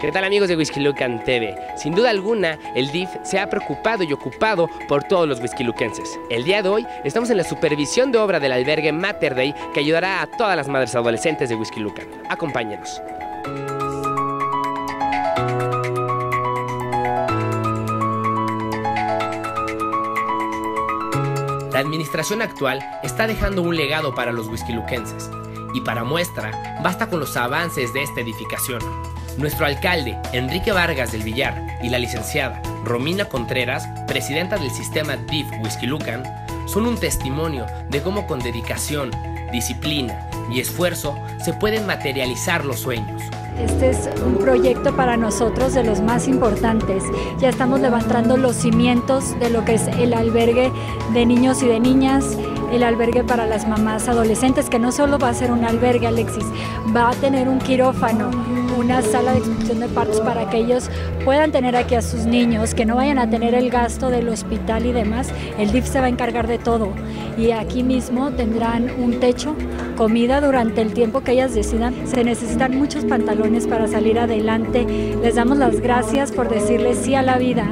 ¿Qué tal amigos de Whisky Lucan TV? Sin duda alguna, el DIF se ha preocupado y ocupado por todos los whisky luquenses. El día de hoy estamos en la supervisión de obra del albergue Mater Day que ayudará a todas las madres adolescentes de Whisky Lucan. Acompáñenos. La administración actual está dejando un legado para los whisky luquenses y para muestra basta con los avances de esta edificación. Nuestro alcalde, Enrique Vargas del Villar, y la licenciada Romina Contreras, presidenta del sistema DIF Whisky Lucan, son un testimonio de cómo con dedicación, disciplina y esfuerzo se pueden materializar los sueños. Este es un proyecto para nosotros de los más importantes. Ya estamos levantando los cimientos de lo que es el albergue de niños y de niñas, el albergue para las mamás adolescentes, que no solo va a ser un albergue, Alexis, va a tener un quirófano, una sala de expulsión de partos para que ellos puedan tener aquí a sus niños, que no vayan a tener el gasto del hospital y demás. El DIF se va a encargar de todo y aquí mismo tendrán un techo, comida durante el tiempo que ellas decidan. Se necesitan muchos pantalones para salir adelante. Les damos las gracias por decirles sí a la vida,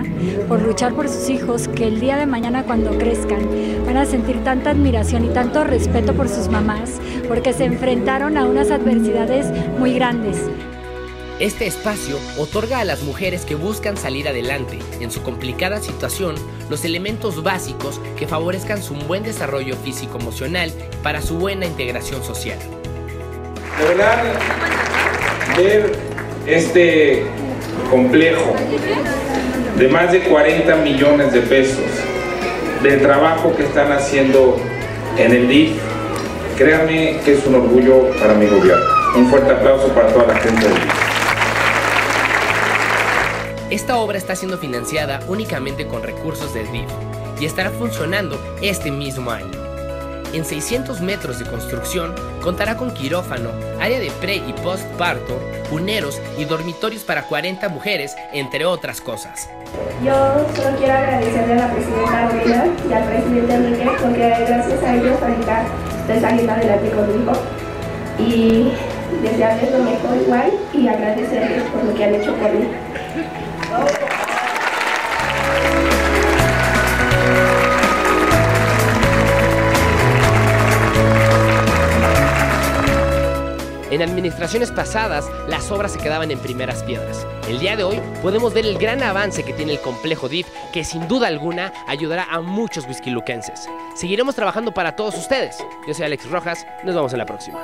por luchar por sus hijos, que el día de mañana cuando crezcan van a sentir tanta admiración y tanto respeto por sus mamás, porque se enfrentaron a unas adversidades muy grandes. Este espacio otorga a las mujeres que buscan salir adelante en su complicada situación los elementos básicos que favorezcan su buen desarrollo físico-emocional para su buena integración social. De verdad, ver este complejo de más de 40 millones de pesos del trabajo que están haciendo en el DIF, créanme que es un orgullo para mi gobierno. Un fuerte aplauso para toda la gente del DIF. Esta obra está siendo financiada únicamente con recursos del DIF y estará funcionando este mismo año. En 600 metros de construcción contará con quirófano, área de pre y postparto, cuneros y dormitorios para 40 mujeres, entre otras cosas. Yo solo quiero agradecerle a la presidenta Reyna y al presidente Enrique porque gracias a ellos ahorita estoy saliendo adelante con mi hijo y desearles lo mejor igual y agradecerles por lo que han hecho por mí. En administraciones pasadas, las obras se quedaban en primeras piedras. El día de hoy podemos ver el gran avance que tiene el complejo DIF, que sin duda alguna ayudará a muchos whisky luquenses. Seguiremos trabajando para todos ustedes. Yo soy Alex Rojas, nos vemos en la próxima.